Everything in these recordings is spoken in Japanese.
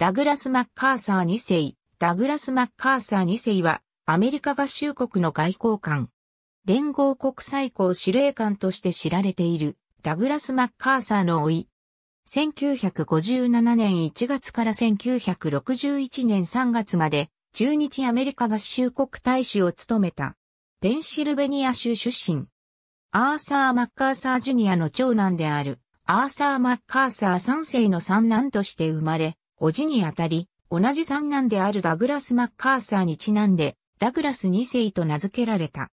ダグラス・マッカーサー2世。ダグラス・マッカーサー2世は、アメリカ合衆国の外交官。連合国際公司令官として知られている、ダグラス・マッカーサーの甥。1957年1月から1961年3月まで、中日アメリカ合衆国大使を務めた。ペンシルベニア州出身。アーサー・マッカーサー・ジュニアの長男である、アーサー・マッカーサー3世の三男として生まれ、叔父にあたり、同じ三男であるダグラス・マッカーサーにちなんで、ダグラス2世と名付けられた。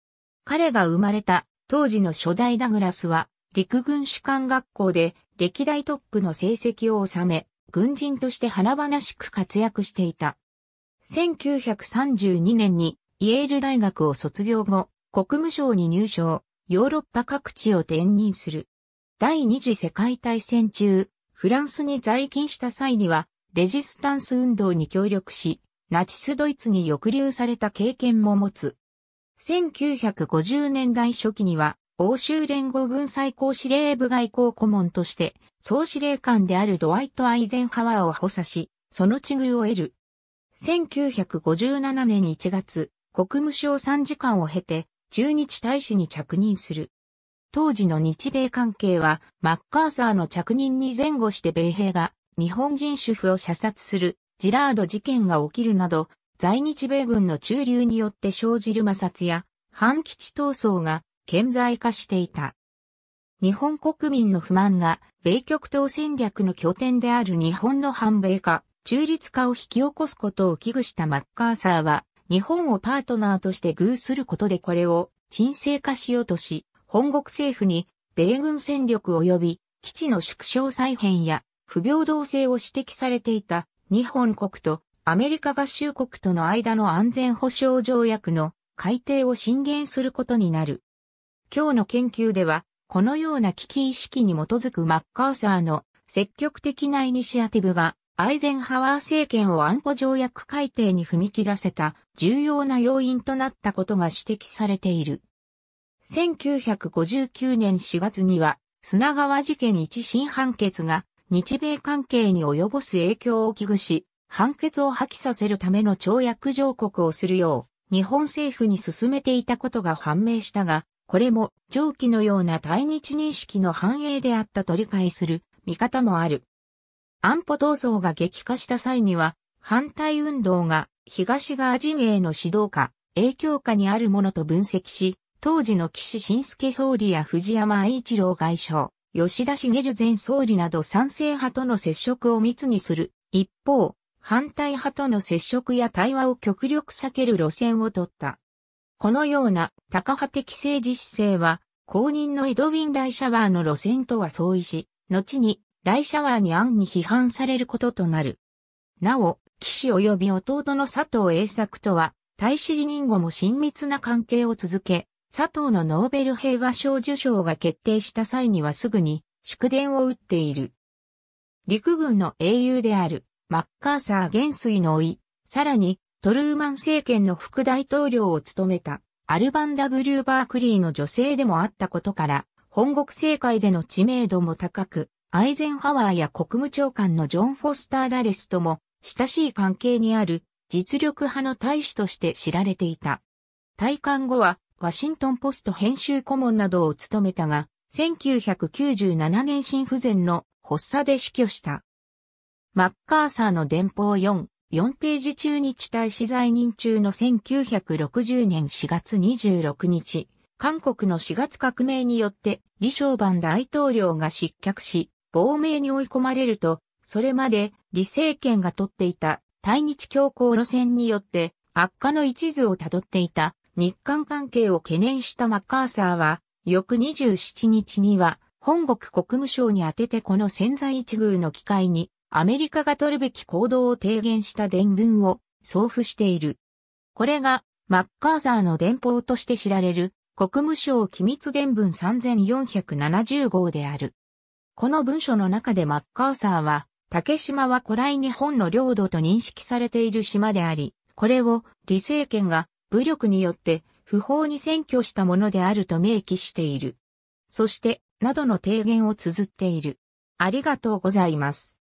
彼が生まれた当時の初代ダグラスは、陸軍士官学校で歴代トップの成績を収め、軍人として華々しく活躍していた。1932年にイエール大学を卒業後、国務省に入省、ヨーロッパ各地を転任する。第二次世界大戦中、フランスに在勤した際には、レジスタンス運動に協力し、ナチスドイツに抑留された経験も持つ。1950年代初期には、欧州連合軍最高司令部外交顧問として、総司令官であるドワイト・アイゼンハワーを補佐し、その地遇を得る。1957年1月、国務省参事官を経て、駐日大使に着任する。当時の日米関係は、マッカーサーの着任に前後して米兵が日本人主婦を射殺するジラード事件が起きるなど、在日米軍の駐留によって生じる摩擦や反基地闘争が顕在化していた。日本国民の不満が米極東戦略の拠点である日本の反米化、中立化を引き起こすことを危惧したマッカーサーは、日本をパートナーとして偶することでこれを沈静化しようとし、本国政府に米軍戦力及び基地の縮小再編や不平等性を指摘されていた日本国とアメリカ合衆国との間の安全保障条約の改定を進言することになる。今日の研究では、このような危機意識に基づくマッカーサーの積極的なイニシアティブが、アイゼンハワー政権を安保条約改定に踏み切らせた重要な要因となったことが指摘されている。1959年4月には、砂川事件一審判決が日米関係に及ぼす影響を危惧し、判決を破棄させるための条約上告をするよう、日本政府に進めていたことが判明したが、これも上記のような対日認識の反映であったと理解する見方もある。安保闘争が激化した際には、反対運動が東側陣営の指導下、影響下にあるものと分析し、当時の岸信介総理や藤山愛一郎外相、吉田茂前総理など賛成派との接触を密にする。一方、反対派との接触や対話を極力避ける路線を取った。このような高派的政治姿勢は、公認のエドウィン・ライシャワーの路線とは相違し、後にライシャワーに暗に批判されることとなる。なお、騎士及び弟の佐藤栄作とは、大使離任後も親密な関係を続け、佐藤のノーベル平和賞受賞が決定した際にはすぐに祝電を打っている。陸軍の英雄であるマッカーサー元帥の甥、さらにトルーマン政権の副大統領を務めたアルバン・ダブリュー・バークリーの女性でもあったことから、本国政界での知名度も高く、アイゼンハワーや国務長官のジョン・フォスター・ダレスとも親しい関係にある実力派の大使として知られていた。退官後はワシントンポスト編集顧問などを務めたが、1997年心不全の発作で死去した。マッカーサーの電報4、4ページ中日大使在任中の1960年4月26日、韓国の4月革命によって李承晩大統領が失脚し、亡命に追い込まれると、それまで李政権が取っていた対日強硬路線によって悪化の一途をたどっていた日韓関係を懸念したマッカーサーは、翌27日には、本国国務省に宛ててこの潜在一遇の機会に、アメリカが取るべき行動を提言した伝文を送付している。これが、マッカーサーの電報として知られる、国務省機密伝文3470号である。この文書の中でマッカーサーは、竹島は古来日本の領土と認識されている島であり、これを李政権が武力によって不法に占拠したものであると明記している。そして、などの提言を綴っている。ありがとうございます。